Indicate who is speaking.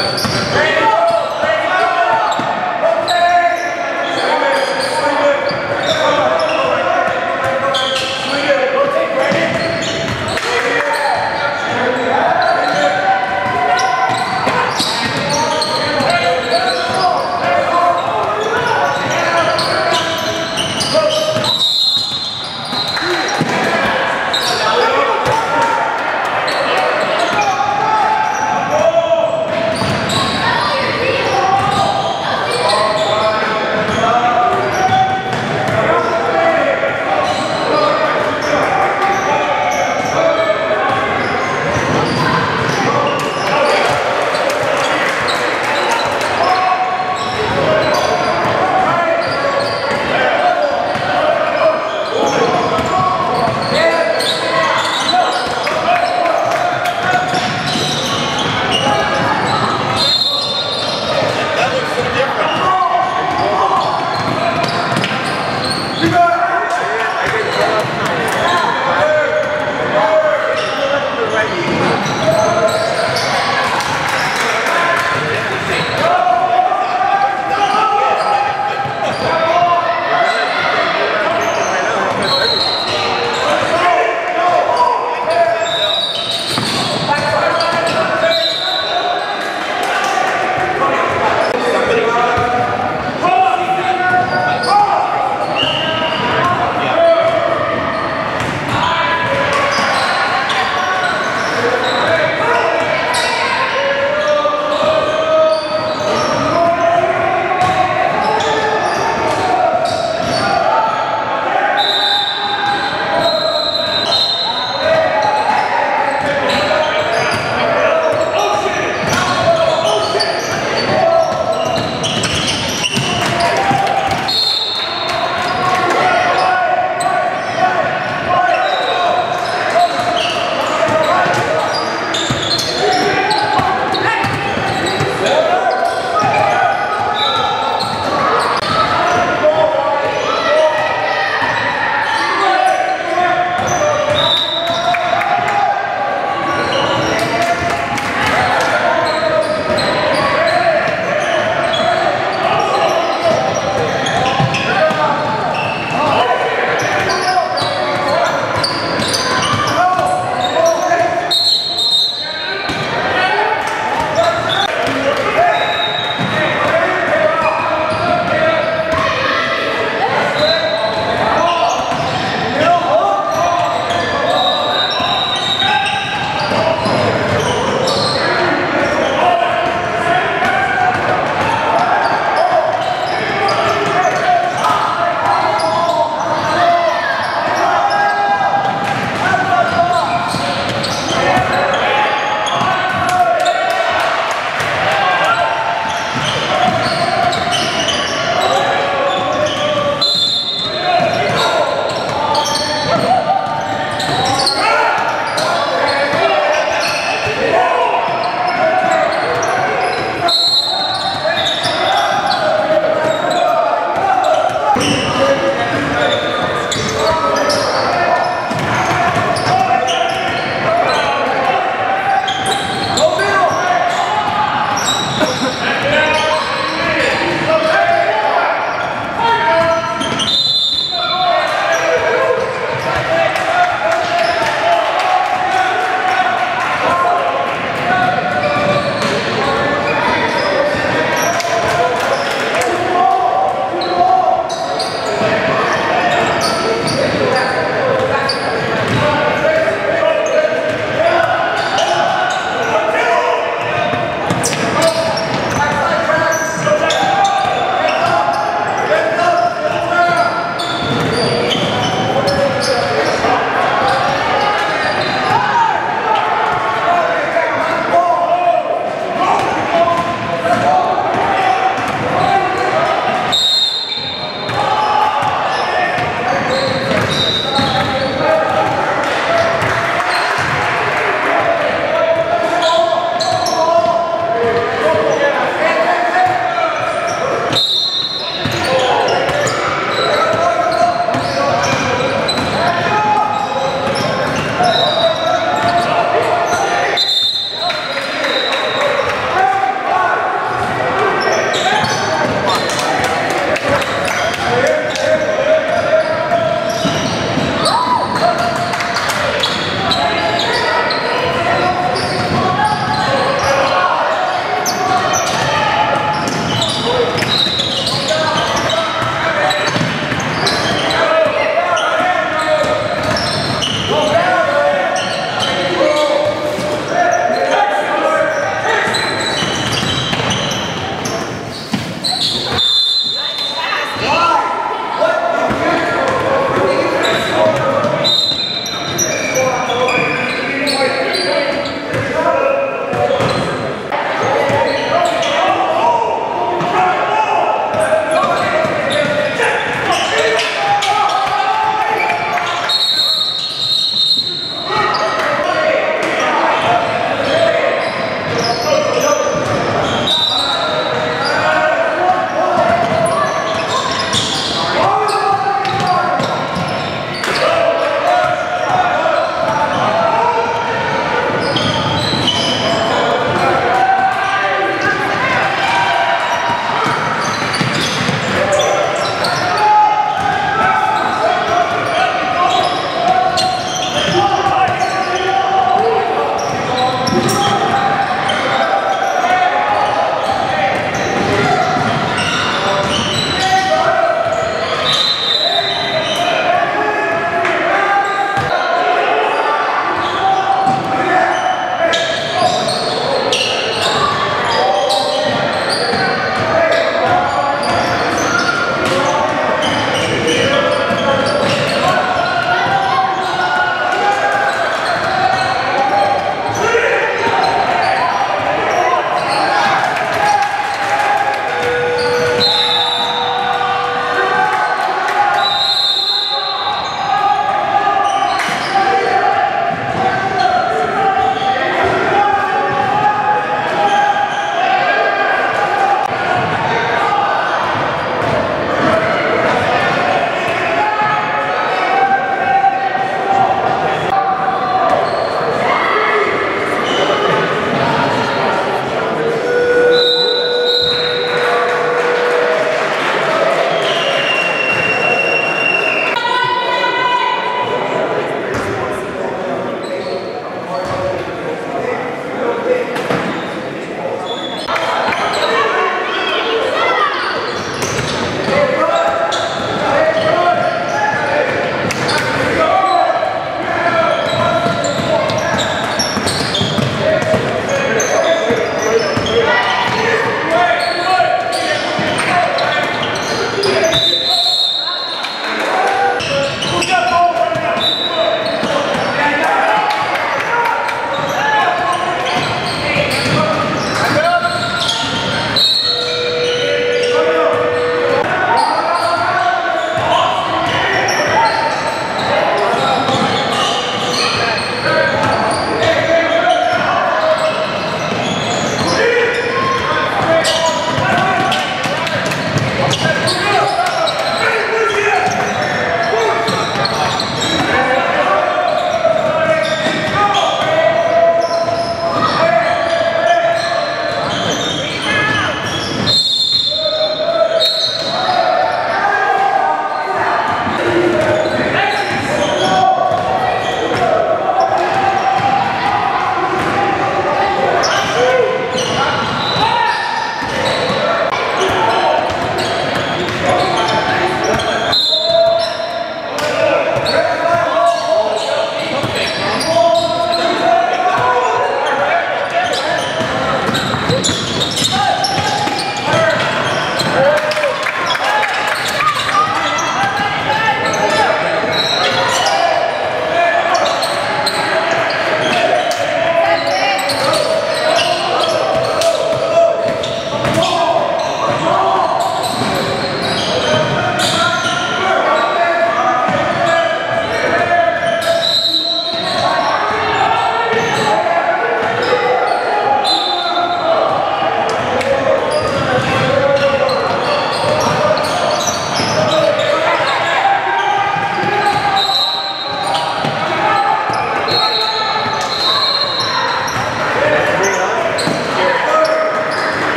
Speaker 1: Gracias.